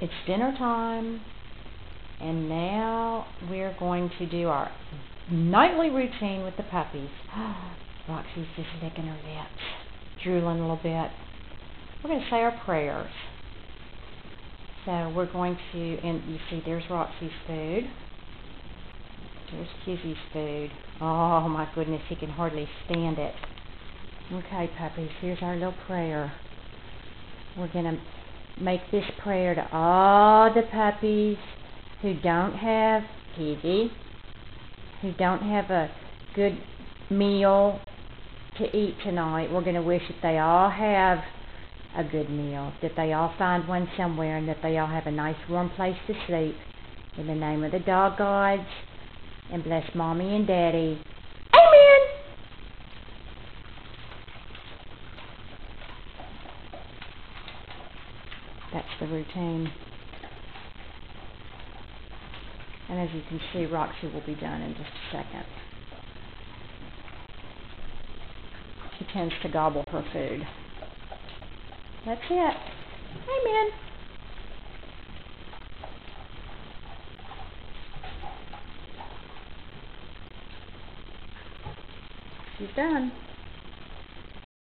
it's dinner time, and now we're going to do our nightly routine with the puppies. Roxie's just licking her lips, drooling a little bit. We're going to say our prayers. So we're going to, and you see there's Roxie's food. There's Kizzy's food. Oh my goodness, he can hardly stand it. Okay, puppies, here's our little prayer. We're going to make this prayer to all the puppies who don't have Kizzy, who don't have a good meal to eat tonight. We're going to wish that they all have a good meal, that they all find one somewhere, and that they all have a nice warm place to sleep. In the name of the dog gods, and bless mommy and daddy. That's the routine. And as you can see, Roxie will be done in just a second. She tends to gobble her food. That's it. Amen. She's done.